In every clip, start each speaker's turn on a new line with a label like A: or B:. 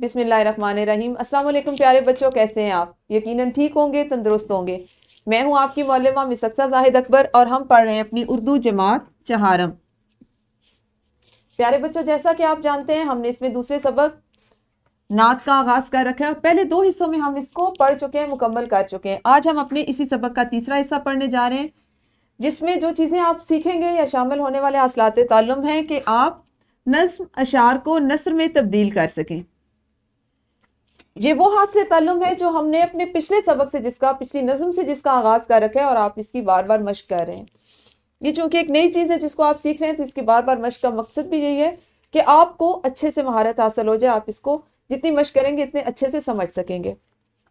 A: बिस्मिल्लाहिर्रहमानिर्रहीम। अस्सलाम प्यारे बच्चों, कैसे हैं आप? यकीनन ठीक होंगे, तंदुरुस्त होंगे। मैं हूँ आपकी मौलमा मिसक्सा जाहिद अकबर और हम पढ़ रहे हैं अपनी उर्दू जमात चहारम प्यारे बच्चों, जैसा कि आप जानते हैं, हमने इसमें दूसरे सबक नात का आगाज़ कर रखा है और पहले दो हिस्सों में हम इसको पढ़ चुके हैं, मुकम्मल कर चुके हैं। आज हम अपने इसी सबक का तीसरा हिस्सा पढ़ने जा रहे हैं, जिसमें जो चीज़ें आप सीखेंगे या शामिल होने वाले असलात तालुम हैं कि आप नज्म अशार को नसर में तब्दील कर सकें। ये वो हासिल तालुम है जो हमने अपने पिछले सबक से जिसका, पिछली नज्म से जिसका आगाज़ कर रखा है और आप इसकी बार बार मश्क कर रहे हैं। ये चूँकि एक नई चीज़ है जिसको आप सीख रहे हैं तो इसकी बार बार मश्क का मकसद भी यही है कि आपको अच्छे से महारत हासिल हो जाए, आप इसको जितनी मश्क करेंगे, इतने अच्छे से समझ सकेंगे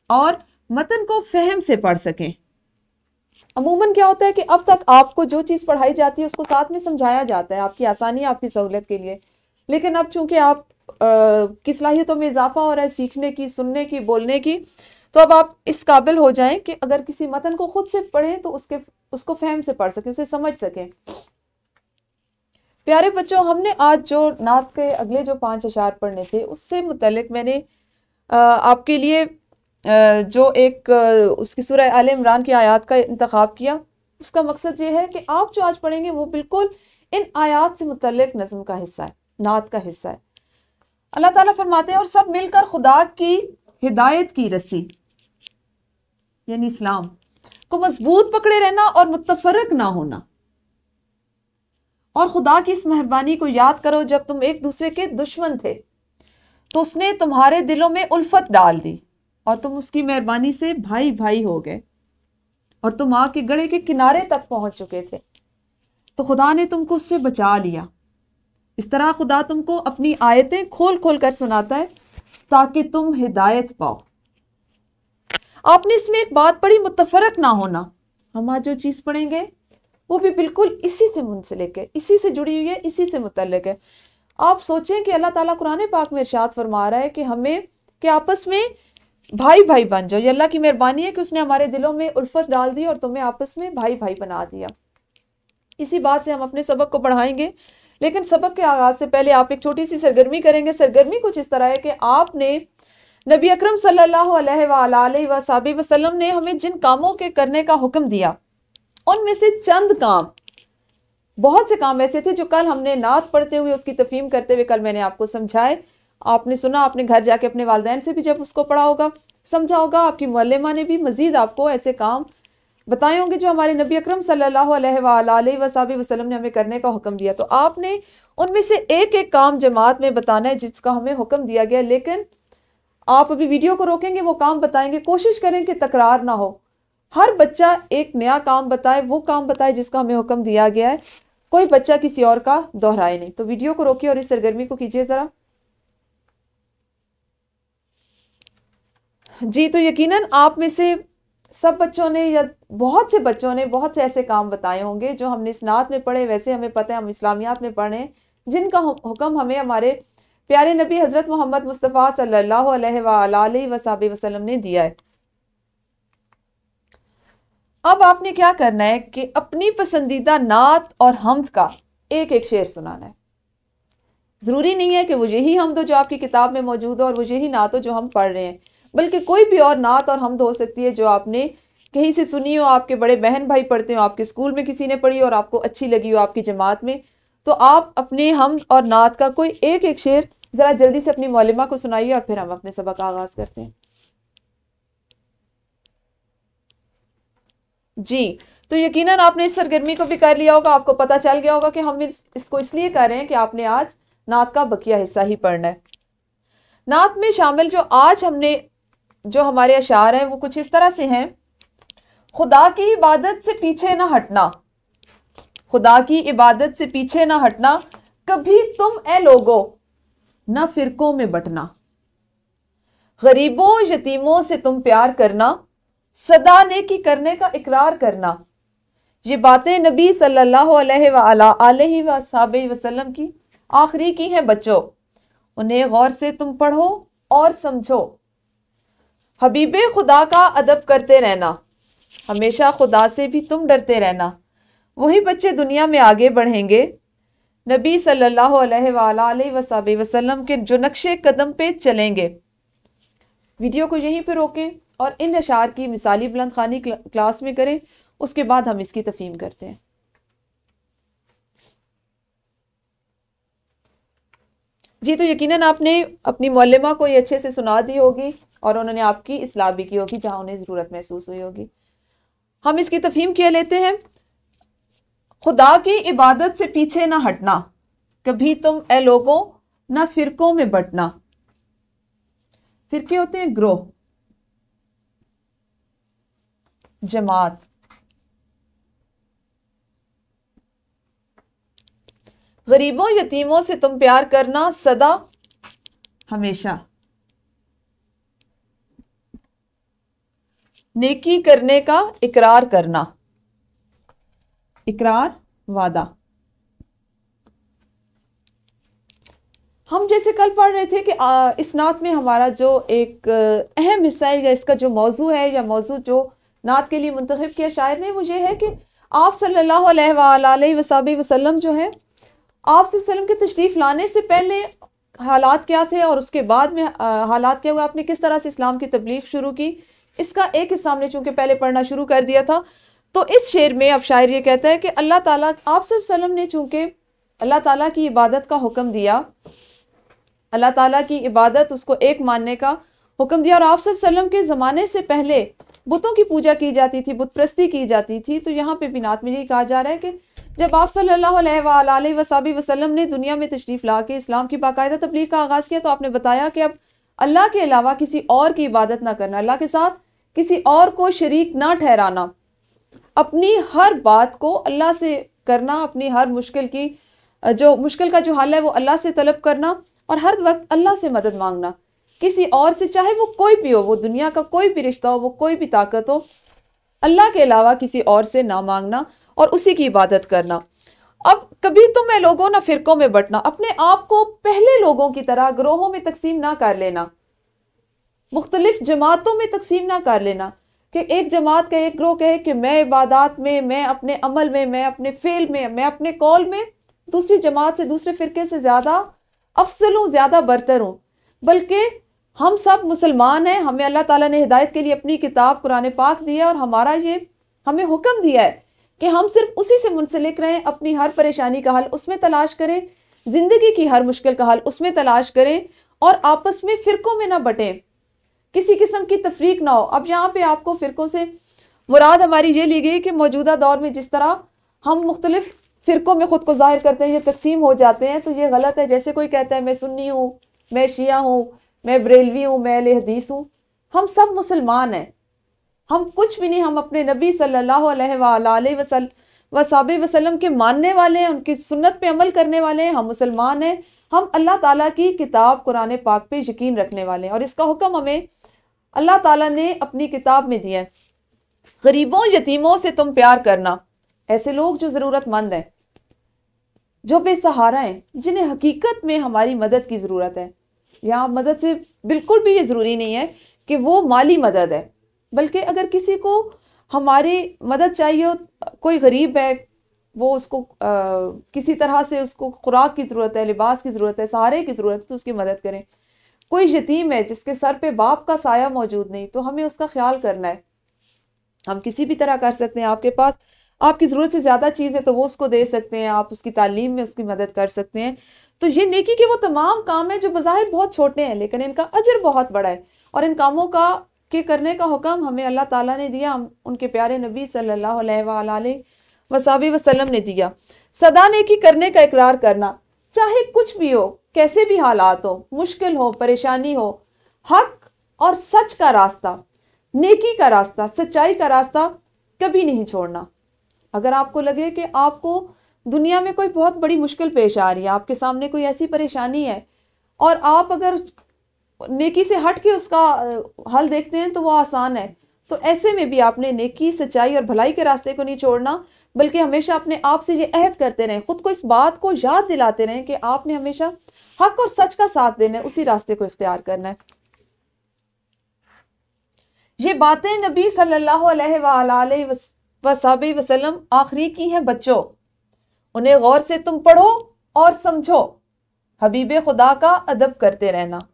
A: और मतन को फहम से पढ़ सकें। अमूमन क्या होता है कि अब तक आपको जो चीज़ पढ़ाई जाती है, उसको साथ में समझाया जाता है, आपकी आसानी, आपकी सहूलत के लिए। लेकिन अब चूँकि आप की सलाहियतों में इजाफा हो रहा है सीखने की, सुनने की, बोलने की तो अब आप इस काबिल हो जाएँ कि अगर किसी मतन को खुद से पढ़ें तो उसके, उसको फहम से पढ़ सकें, उसे समझ सकें। प्यारे बच्चों, हमने आज जो नात के अगले जो पाँच अशार पढ़ने थे, उससे मुतलक मैंने आपके लिए जो एक उसकी सूरह आल इमरान की आयत का इंतखब किया। उसका मकसद ये है कि आप जो आज पढ़ेंगे वो बिल्कुल इन आयात से मुतलक नज़म का हिस्सा है, नात का हिस्सा है। अल्लाह ताला फरमाते हैं, और सब मिलकर खुदा की हिदायत की रस्सी, यानी इस्लाम, को मज़बूत पकड़े रहना और मुतफरक ना होना। और खुदा की इस मेहरबानी को याद करो, जब तुम एक दूसरे के दुश्मन थे तो उसने तुम्हारे दिलों में उल्फत डाल दी, और तुम उसकी मेहरबानी से भाई भाई हो गए, और तुम आग के गड़े के किनारे तक पहुँच चुके थे। तो खुदा ने तुमको उससे बचा लिया। इस तरह खुदा तुमको अपनी आयतें खोल खोल कर सुनाता है, ताकि तुम हिदायत पाओ। आपने इसमें एक बात पढ़ी, मुतफरक ना होना। हम आज जो चीज़ पढ़ेंगे, वो भी बिल्कुल इसी से मुंसलिक है, इसी से जुड़ी हुई है, इसी से मुतलक है। आप सोचें कि अल्लाह ताला कुरान पाक में इरशाद फरमा रहा है कि हमें, कि आपस में भाई भाई बन जाओ। ये अल्लाह की मेहरबानी है कि उसने हमारे दिलों में उल्फत डाल दी और तुम्हें आपस में भाई भाई बना दिया। इसी बात से हम अपने सबक को बढ़ाएँगे। लेकिन सबक के आगाज़ से पहले आप एक छोटी सी सरगर्मी करेंगे। सरगर्मी कुछ इस तरह है कि आपने नबी अकरम सल्लल्लाहु वसल्लम ने हमें जिन कामों के करने का हुक्म दिया, उनमें से चंद काम, बहुत से काम ऐसे थे जो कल हमने नात पढ़ते हुए उसकी तफीम करते हुए कल मैंने आपको समझाए। आपने सुना, आपने घर जाके अपने वालदेन से भी जब उसको पढ़ा होगा, समझा होगा, आपकी मल्लमा ने भी मजीद आपको ऐसे काम बताए होंगे जो हमारे नबी अकरम सल्लल्लाहु अलैहि वसल्लम ने हमें करने का हुक्म दिया। तो आपने उनमें से एक एक काम जमात में बताना है जिसका हमें हुक्म दिया गया, लेकिन आप अभी वीडियो को रोकेंगे, वो काम बताएँगे। कोशिश करें कि तकरार ना हो। हर बच्चा एक नया काम बताए, वो काम बताए जिसका हमें हुक्म दिया गया है। कोई बच्चा किसी और का दोहराए नहीं। तो वीडियो को रोकिए और इस सरगर्मी को कीजिए ज़रा। जी तो यकीनन आप में से सब बच्चों ने या बहुत से बच्चों ने बहुत से ऐसे काम बताए होंगे जो हमने स्नात में पढ़े, वैसे हमें पता है हम इस्लामियात में पढ़े जिनका हुक्म हमें हमारे प्यारे नबी हज़रत मोहम्मद मुस्तफ़ा सल्लल्लाहु अलैहि वसल्लम ने दिया है। अब आपने क्या करना है कि अपनी पसंदीदा नात और हमद का एक एक शेर सुनाना है। ज़रूरी नहीं है कि वो यही हमद जो आपकी किताब में मौजूद हो और वो यही नात हो जो हम पढ़ रहे हैं। बल्कि कोई भी और नात और हमद हो सकती है जो आपने कहीं से सुनी हो आपके बड़े बहन भाई पढ़ते हो आपके स्कूल में किसी ने पढ़ी और आपको अच्छी लगी हो आपकी जमात में तो आप अपने हम और नात का कोई एक एक शेर ज़रा जल्दी से अपनी मौलिमा को सुनाइए और फिर हम अपने सबक आगाज़ करते हैं। जी तो यकीनन आपने इस सरगर्मी को भी कर लिया होगा आपको पता चल गया होगा कि हम इस, इसको इसलिए कर रहे हैं कि आपने आज नात का बकिया हिस्सा ही पढ़ना है। नात में शामिल जो आज हमने जो हमारे अशार हैं, वो कुछ इस तरह से हैं। खुदा की इबादत से पीछे ना हटना। खुदा की इबादत से पीछे ना हटना। कभी तुम, ए लोगो, न फिरकों में बटना। गरीबों, यतीमों से तुम प्यार करना। सदा नेकी करने का इकरार करना। ये बातें नबी सल्लल्लाहु अलैहि वसल्लम की आखिरी की हैं, बच्चों। उन्हें गौर से तुम पढ़ो और समझो। हबीब खुदा का अदब करते रहना। हमेशा खुदा से भी तुम डरते रहना। वही बच्चे दुनिया में आगे बढ़ेंगे। नबी सल्लल्लाहु अलैहि वसल्लम के जो नक्शे कदम पे चलेंगे। वीडियो को यहीं पे रोकें और इन अशार की मिसाली बुलंद खानी क्लास में करें। उसके बाद हम इसकी तफीम करते हैं। जी तो यकीनन आपने अपनी मौलमा को ये अच्छे से सुना दी होगी। और उन्होंने आपकी इसलाह भी की होगी जहाँ उन्हें ज़रूरत महसूस हुई होगी। हम इसकी तफीम किया लेते हैं। खुदा की इबादत से पीछे ना हटना, कभी तुम ए लोगों, ना फिरकों में बटना। फिरके होते हैं ग्रोह, जमात। गरीबों, यतीमों से तुम प्यार करना सदा, हमेशा। नेकी करने का इकरार करना। इकरार, वादा। हम जैसे कल पढ़ रहे थे कि इस नात में हमारा जो एक अहम हिस्सा है या इसका जो मौजू है या मौजू जो नात के लिए मुंतखब किया शायद ने मुझे है कि आप सल्लल्लाहु अलैहि वसल्लम जो है, आप वसल्लम के तशरीफ़ लाने से पहले हालात क्या थे और उसके बाद में हालात क्या हुआ आपने किस तरह से इस्लाम की तबलीग शुरू की? इसका एक हिस्सा हमने चूँकि पहले पढ़ना शुरू कर दिया था। तो इस शेर में अब शायर ये कहता है कि अल्लाह ताला, आप वसल्लम ने चूँकि अल्लाह ताला की इबादत का हुक्म दिया, अल्लाह ताला की इबादत उसको एक मानने का हुक्म दिया, और आप वसल्लम के ज़माने से पहले बुतों की पूजा की जाती थी, बुत प्रस्ती की जाती थी। तो यहाँ पे बिनात में यही कहा जा रहा है कि जब आप सल्लल्लाहु अलैहि वसल्लम ने दुनिया में तशरीफ़ ला के इस्लाम की बाकायदा तबलीग का आगाज़ किया तो आपने बताया कि अब अल्लाह के अलावा किसी और की इबादत ना करना, अल्लाह के साथ किसी और को शरीक ना ठहराना। अपनी हर बात को अल्लाह से करना, अपनी हर मुश्किल की, जो मुश्किल का जो हल है वो अल्लाह से तलब करना और हर वक्त अल्लाह से मदद मांगना। किसी और से, चाहे वो कोई भी हो, वो दुनिया का कोई भी रिश्ता हो, वो कोई भी ताकत हो, अल्लाह के अलावा किसी और से ना मांगना और उसी की इबादत करना। अब कभी तो मैं लोगों, ना फिरकों में बटना, अपने आप को पहले लोगों की तरह, ग्रोहों में तकसीम ना कर लेना। मुख्तलिफ़ जमातों में तकसीम ना कर लेना, कि एक जमात का एक ग्रोह कहे कि मैं इबादत में, मैं अपने अमल में, मैं अपने फेल में, मैं अपने कॉल में, दूसरी जमात से दूसरे फिरके से ज़्यादा अफसल हूँ ज़्यादा बरतर हूँ। बल्कि हम सब मुसलमान हैं, हमें अल्लाह ताला ने हिदायत के लिए अपनी किताब कुरान पाक दी है और हमारा ये, हमें हुक्म दिया है कि हम सिर्फ़ उसी से मुंसलिक रहें, अपनी हर परेशानी का हल उसमें तलाश करें, ज़िंदगी की हर मुश्किल का हल उसमें तलाश करें और आपस में फ़िरकों में ना बटें। किसी किस्म की तफरीक ना हो। अब यहाँ पे आपको फ़िरकों से मुराद हमारी ये ली गई कि मौजूदा दौर में जिस तरह हम मुख्तलिफ़ फ़िरकों में ख़ुद को ज़ाहिर करते हैं, ये तकसीम हो जाते हैं तो ये गलत है। जैसे कोई कहता है, मैं सुन्नी हूँ, मैं शिया हूँ, मैं बरेलवी हूँ, मैं हदीस हूँ। हम सब मुसलमान हैं। हम कुछ भी नहीं, हम अपने नबी सल्लल्लाहु अलैहि वसल्लम के मानने वाले हैं, उनकी सुन्नत पे अमल करने वाले हैं। हम मुसलमान हैं। हम अल्लाह ताला की किताब कुरान पाक पे यकीन रखने वाले हैं। और इसका हुक्म हमें अल्लाह ताला ने अपनी किताब में दिया है गरीबों यतीमों से तुम प्यार करना ऐसे लोग जो ज़रूरतमंद हैं जो बेसहारा हैं जिन्हें हकीकत में हमारी मदद की ज़रूरत है। यहाँ मदद से बिल्कुल भी ये ज़रूरी नहीं है कि वो माली मदद है बल्कि अगर किसी को हमारी मदद चाहिए कोई गरीब है वो उसको आ, किसी तरह से उसको खुराक की ज़रूरत है लिबास की ज़रूरत है सहारे की ज़रूरत है तो उसकी मदद करें। कोई यतीम है जिसके सर पे बाप का साया मौजूद नहीं तो हमें उसका ख्याल करना है। हम किसी भी तरह कर सकते हैं, आपके पास आपकी ज़रूरत से ज़्यादा चीज़ है तो वो उसको दे सकते हैं, आप उसकी तालीम में उसकी मदद कर सकते हैं। तो ये नेकी के वो तमाम काम है जो बाहिर बहुत छोटे हैं, लेकिन इनका अजर बहुत बड़ा है। और इन कामों का, के करने का हुक्म हमें अल्लाह ताला ने दिया उनके प्यारे नबी सल्लल्लाहु अलैहि वसल्लम ने दिया। सदा नेकी करने का इकरार करना, चाहे कुछ भी हो कैसे भी हालात हो, मुश्किल हो, परेशानी हो, हक और सच का रास्ता, नेकी का रास्ता, सच्चाई का रास्ता कभी नहीं छोड़ना। अगर आपको लगे कि आपको दुनिया में कोई बहुत बड़ी मुश्किल पेश आ रही है, आपके सामने कोई ऐसी परेशानी है और आप अगर नेकी से हट के उसका हल देखते हैं तो वो आसान है। तो ऐसे में भी आपने नेकी, सच्चाई और भलाई के रास्ते को नहीं छोड़ना, बल्कि हमेशा अपने आप से ये अहद करते रहें। खुद को इस बात को याद दिलाते रहें कि आपने हमेशा हक और सच का साथ देना है, उसी रास्ते को इख्तियार करना है। ये बातें नबी सल्लल्लाहु अलैहि वसल्लम आखिरी की हैं, बच्चों। उन्हें गौर से तुम पढ़ो और समझो। हबीब खुदा का अदब करते रहना।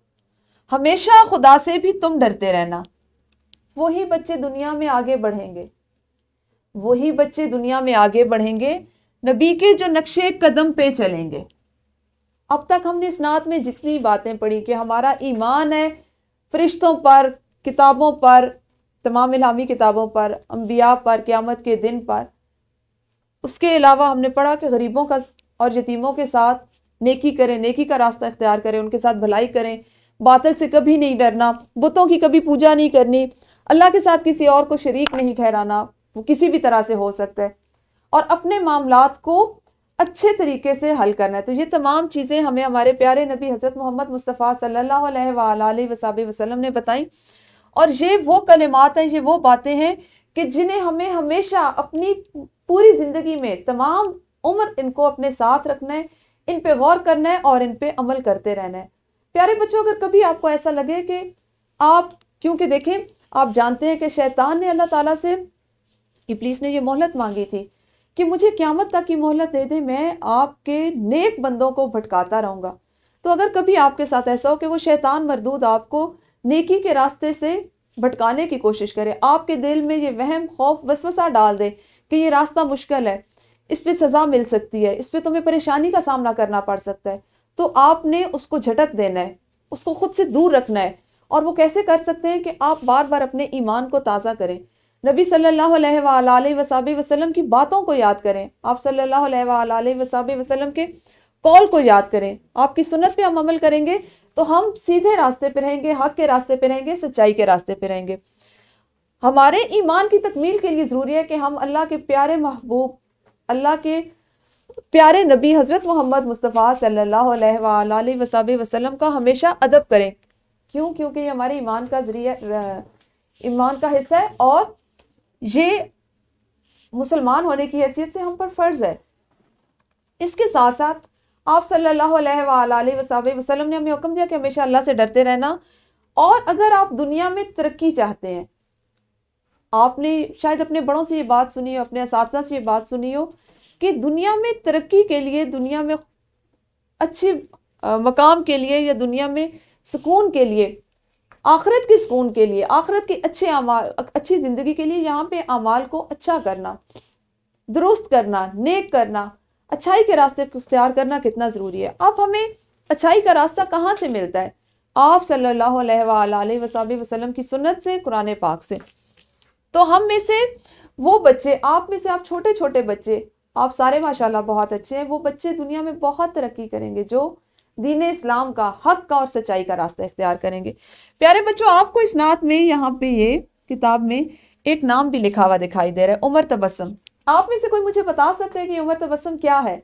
A: हमेशा खुदा से भी तुम डरते रहना। वही बच्चे दुनिया में आगे बढ़ेंगे। वही बच्चे दुनिया में आगे बढ़ेंगे, नबी के जो नक्शे कदम पे चलेंगे। अब तक हमने इस नात में जितनी बातें पढ़ी कि हमारा ईमान है, फरिश्तों पर, किताबों पर, तमाम इलामी किताबों पर अम्बिया पर, क़्यामत के दिन पर। उसके अलावा हमने पढ़ा कि गरीबों का और यतीमों के साथ नेकी करें, नेकी का रास्ता इख्तियार करें, उनके साथ भलाई करें। बातल से कभी नहीं डरना, बुतों की कभी पूजा नहीं करनी, अल्लाह के साथ किसी और को शरीक नहीं ठहराना, वो किसी भी तरह से हो सकता है। और अपने मामला को अच्छे तरीके से हल करना है। तो ये तमाम चीज़ें हमें हमारे प्यारे नबी हज़रत मोहम्मद मुस्तफ़ा सल्लल्लाहु अलैहि वसल्लम ने बताई। और ये वो कलिमात हैं, ये वो बातें हैं कि जिन्हें हमें हमेशा अपनी पूरी ज़िंदगी में तमाम उम्र इनको अपने साथ रखना है, इन पे गौर करना है और इन पे अमल करते रहना है। प्यारे बच्चों, अगर कभी आपको ऐसा लगे कि आप, क्योंकि देखें, आप जानते हैं कि शैतान ने अल्लाह ताला से इब्लीस ने ये मोहलत मांगी थी कि मुझे क्यामत तक की मोहलत दे दे, मैं आपके नेक बंदों को भटकाता रहूँगा। तो अगर कभी आपके साथ ऐसा हो कि वो शैतान मरदूद आपको नेकी के रास्ते से भटकाने की कोशिश करे, आपके दिल में ये वहम, खौफ, वसवसा डाल दे कि ये रास्ता मुश्किल है, इस पर सज़ा मिल सकती है, इस पर तुम्हें परेशानी का सामना करना पड़ सकता है तो आपने उसको झटक देना है, उसको खुद से दूर रखना है। और वो कैसे कर सकते हैं कि आप बार बार अपने ईमान को ताज़ा करें? नबी सल्लल्लाहु अलैहि वसल्लम की बातों को याद करें। आप सल्लल्लाहु अलैहि वसल्लम के कॉल को याद करें। आपकी सुन्नत पे हम अमल करेंगे तो हम सीधे रास्ते पे रहेंगे, हक के रास्ते पे रहेंगे, सच्चाई के रास्ते पे रहेंगे। हमारे ईमान की तकमील के लिए ज़रूरी है कि हम अल्लाह के प्यारे महबूब, अल्लाह के प्यारे नबी हज़रत मोहम्मद मुस्तफ़ा सल्लल्लाहु अलैहि वसल्लम का हमेशा अदब करें। क्यों? क्योंकि ये हमारे ईमान का ज़रिया ईमान का हिस्सा है और ये मुसलमान होने की हैसियत से हम पर फ़र्ज़ है। इसके साथ साथ आप सल्लल्लाहु अलैहि ने हमें हुक्म दिया कि हमेशा अल्लाह से डरते रहना। और अगर आप दुनिया में तरक्की चाहते हैं, आपने शायद अपने बड़ों से ये बात सुनी हो, अपने इस से ये बात सुनी हो कि दुनिया में तरक्की के लिए, दुनिया में अच्छे मकाम के लिए या दुनिया में सुकून के लिए आखरत के सुकून के लिए, आखरत के अच्छे अमाल, अच्छी ज़िंदगी के लिए यहाँ पे अमाल को अच्छा करना, दुरुस्त करना, नेक करना, अच्छाई के रास्ते को इख्तियार करना कितना ज़रूरी है। अब हमें अच्छाई का रास्ता कहाँ से मिलता है? आप सल्लल्लाहु अलैहि की सुन्नत से, कुरान पाक से। तो हम में से वो बच्चे, आप में से आप छोटे छोटे बच्चे, आप सारे माशाल्लाह बहुत अच्छे हैं, वो बच्चे दुनिया में बहुत तरक्की करेंगे, जो दीन इस्लाम का हक का और सच्चाई का रास्ता इख्तियार करेंगे। प्यारे बच्चों, आपको इस नात में, यहाँ पे ये किताब में एक नाम भी लिखा हुआ दिखाई दे रहा है, उमर तबस्सम। आप में से कोई मुझे बता सकते हैं कि उमर तबस्सम क्या है?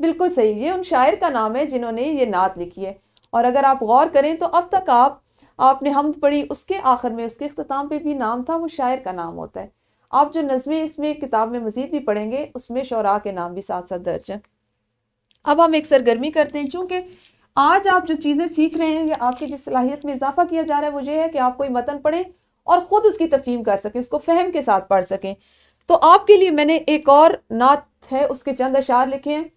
A: बिल्कुल सही, ये उन शायर का नाम है जिन्होंने ये नात लिखी है। और अगर आप गौर करें तो अब तक आप, आपने हम पढ़ी, उसके आखिर में, उसके अख्ताम पे भी नाम था, वो शायर का नाम होता है। आप जो नज़में इसमें किताब में मज़ीद भी पढ़ेंगे, उसमें शरा के नाम भी साथ साथ दर्ज हैं। अब हम एक सरगर्मी करते हैं, चूँकि आज आप जो चीज़ें सीख रहे हैं, या आपकी जिस सलाहियत में इजाफा किया जा रहा है, वो ये है कि आप कोई मतन पढ़ें और ख़ुद उसकी तफीम कर सकें, उसको फ़हम के साथ पढ़ सकें। तो आपके लिए मैंने एक और नात है, उसके चंद अशार लिखे हैं।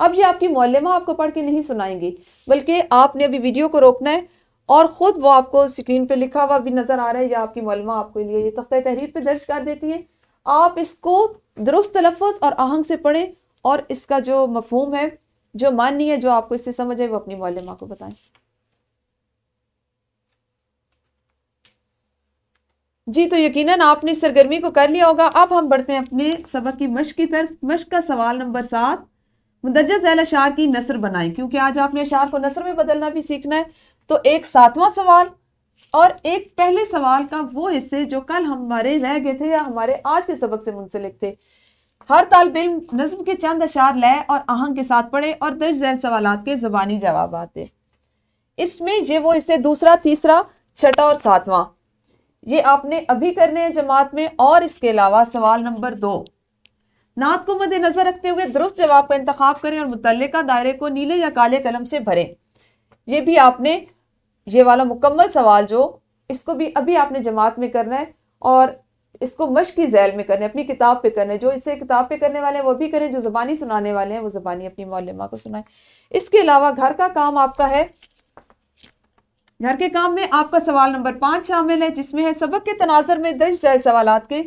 A: अब ये आपकी मौलमा आपको पढ़ के नहीं सुनाएँगी, बल्कि आपने अभी वीडियो को रोकना है और ख़ुद वो आपको स्क्रीन पे लिखा हुआ भी नज़र आ रहा है, या आपकी मौलमा आपके लिए ये तख्त तहरीर पे दर्ज कर देती है। आप इसको दुरुस्त तलफ़ और आहंग से पढ़ें और इसका जो मफहूम है जो माननी है, जो आपको इससे समझ आए, वो अपनी मौलमा को बताएँ। जी तो यकीनन आपने सरगर्मी को कर लिया होगा। अब हम बढ़ते हैं अपने सबक की मश्क की तरफ़। मश्क का सवाल नंबर सात मुदरजा झैल अशार की नसर बनाए, क्योंकि आज आपने अशार को नसर में बदलना भी सीखना है। तो एक सातवां सवाल और एक पहले सवाल का वो हिस्से जो कल हमारे रह गए थे या हमारे आज के सबक से मुंसलिक थे। हर तालब इल्म नज्म के चंद अशार लय और आहंग के साथ पढ़े और दर्ज झैल सवाल के जबानी जवाब आते। इसमें ये वो इससे दूसरा, तीसरा, छठा और सातवां। ये आपने अभी करने हैं जमात में और इसके अलावा सवाल नंबर दो। नात को मद्देनजर रखते हुए दुरुस्त जवाब का इंतखब करें और मुतल दायरे को नीले या काले कलम से भरें। ये भी आपने, ये वाला मुकम्मल सवाल जो, इसको भी अभी आपने जमात में करना है और इसको मश्क की जैल में करने, अपनी किताब पे करने, जो इसे किताब पे करने वाले हैं, वो भी करें, जो ज़बानी सुनाने वाले हैं, वो ज़बानी अपनी मौलमा को सुनाए। इसके अलावा घर का काम आपका है। घर के काम में आपका सवाल नंबर पाँच शामिल है, जिसमें है, सबक के तनाजर में दर्ज झैल सवाल के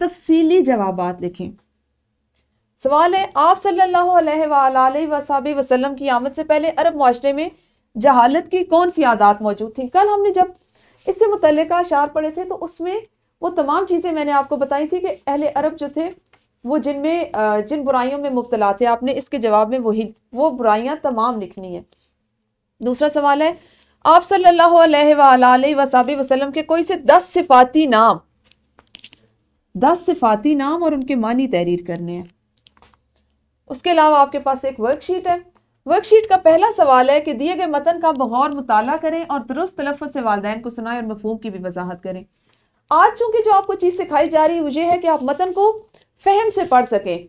A: तफसीली जवाब लिखें। सवाल है, आप सल्लल्लाहु अलैहि वसल्लम की आमद से पहले अरब माशरे में जहालत की कौन सी आदात मौजूद थी? कल हमने जब इससे मुतल अशार पढ़े थे तो उसमें वो तमाम चीज़ें मैंने आपको बताई थी कि अहले अरब जो थे, वो जिनमें जिन बुराइयों में मुबतला थे, आपने इसके जवाब में वही, वो बुराइयाँ तमाम लिखनी है। दूसरा सवाल है, आप सल्लल्लाहु अलैहि वसल्लम के कोई से दस सिफाती नाम, दस सिफाती नाम और उनके मानी तहरीर करने हैं। उसके अलावा आपके पास एक वर्कशीट है। वर्कशीट का पहला सवाल है कि दिए गए मतन का बगौर मुताला करें और दुरुस्त तलफ़ से वालदेन को सुनाएँ और मफहूम की भी वजाहत करें। आज चूँकि जो आपको चीज़ सिखाई जा रही है वो ये है कि आप मतन को फहम से पढ़ सकें।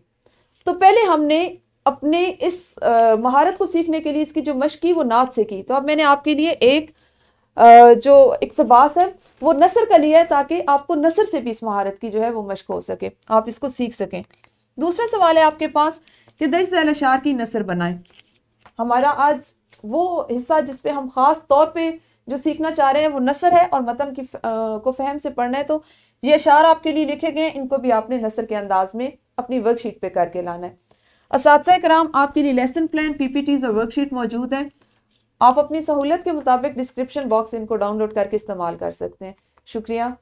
A: तो पहले हमने अपने इस महारत को सीखने के लिए इसकी जो मश्क की वो नात से की। तो अब मैंने आपके लिए एक आ, जो इकतबास है वो नसर का लिया है ताकि आपको नसर से भी इस महारत की जो है वो मश्क हो सके। आप इसको सीख सकें। दूसरा सवाल है आपके पास कि दर्ज अशार की नसर बनाए। हमारा आज वो हिस्सा जिसपे हम ख़ास तौर पे जो सीखना चाह रहे हैं वो नसर है और मतन की आ, को फहम से पढ़ना है तो ये अशार आपके लिए लिखे गए इनको भी आपने नसर के अंदाज में अपनी वर्कशीट पे करके लाना है। इस कराम आपके लिए लेसन प्लान पीपीटीज और वर्कशीट मौजूद है। आप अपनी सहूलत के मुताबिक डिस्क्रिप्शन बॉक्स इनको डाउनलोड करके इस्तेमाल कर सकते हैं। शुक्रिया।